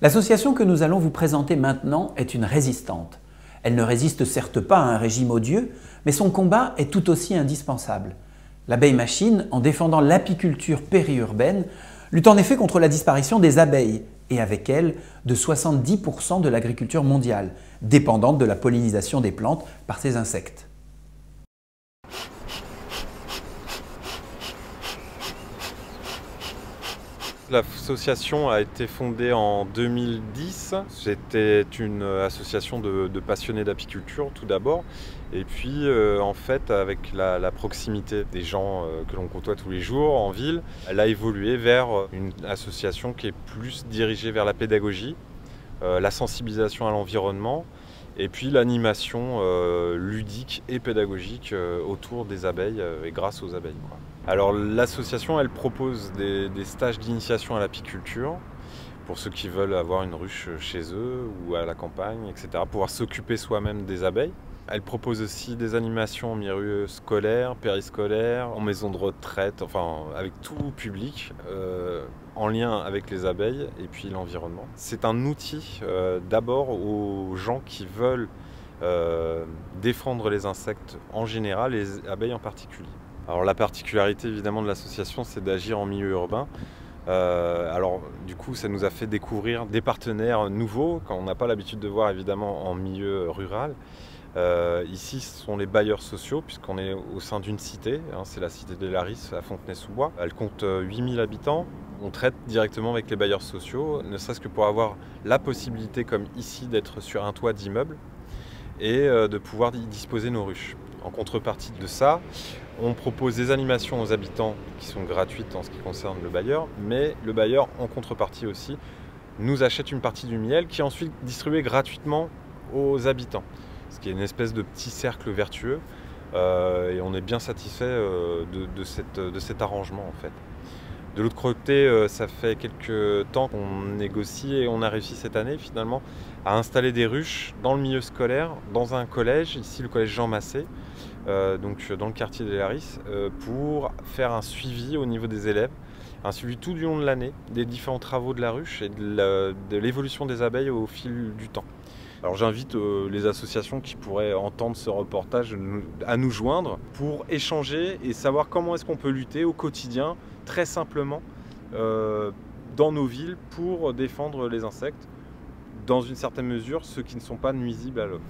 L'association que nous allons vous présenter maintenant est une résistante. Elle ne résiste certes pas à un régime odieux, mais son combat est tout aussi indispensable. L'abeille machine, en défendant l'apiculture périurbaine, lutte en effet contre la disparition des abeilles et avec elle de 70% de l'agriculture mondiale, dépendante de la pollinisation des plantes par ces insectes. L'association a été fondée en 2010. C'était une association de, passionnés d'apiculture tout d'abord. Et puis euh, en fait avec la, proximité des gens euh, que l'on côtoie tous les jours en ville, elle a évolué vers une association qui est plus dirigée vers la pédagogie, euh, la sensibilisation à l'environnement et puis l'animation ludique et pédagogique autour des abeilles et grâce aux abeilles. Alors l'association, elle propose des, stages d'initiation à l'apiculture pour ceux qui veulent avoir une ruche chez eux ou à la campagne, etc. Pouvoir s'occuper soi-même des abeilles. Elle propose aussi des animations en milieu scolaire, périscolaire, en maison de retraite, enfin avec tout public, euh, en lien avec les abeilles et puis l'environnement. C'est un outil euh, d'abord aux gens qui veulent euh, défendre les insectes en général les abeilles en particulier. Alors la particularité évidemment de l'association, c'est d'agir en milieu urbain. Euh, alors du coup, ça nous a fait découvrir des partenaires nouveaux qu'on n'a pas l'habitude de voir évidemment en milieu rural. Euh, ici, ce sont les bailleurs sociaux, puisqu'on est au sein d'une cité, hein, c'est la cité de Laris à Fontenay-sous-Bois. Elle compte 8000 euh, habitants. On traite directement avec les bailleurs sociaux, ne serait-ce que pour avoir la possibilité, comme ici, d'être sur un toit d'immeuble et de pouvoir y disposer nos ruches. En contrepartie de ça, on propose des animations aux habitants qui sont gratuites en ce qui concerne le bailleur, mais le bailleur, en contrepartie aussi, nous achète une partie du miel qui est ensuite distribué gratuitement aux habitants. Ce qui est une espèce de petit cercle vertueux euh, et on est bien satisfait euh, de, cet arrangement en fait. De l'autre côté, euh, ça fait quelques temps qu'on négocie et on a réussi cette année finalement à installer des ruches dans le milieu scolaire, dans un collège, ici le collège Jean Massé, euh, donc dans le quartier des Laris, euh, pour faire un suivi au niveau des élèves, un suivi tout du long de l'année des différents travaux de la ruche et de l'évolution des abeilles au fil du temps. Alors j'invite les associations qui pourraient entendre ce reportage à nous joindre pour échanger et savoir comment est-ce qu'on peut lutter au quotidien très simplement euh, dans nos villes pour défendre les insectes, dans une certaine mesure ceux qui ne sont pas nuisibles à l'homme.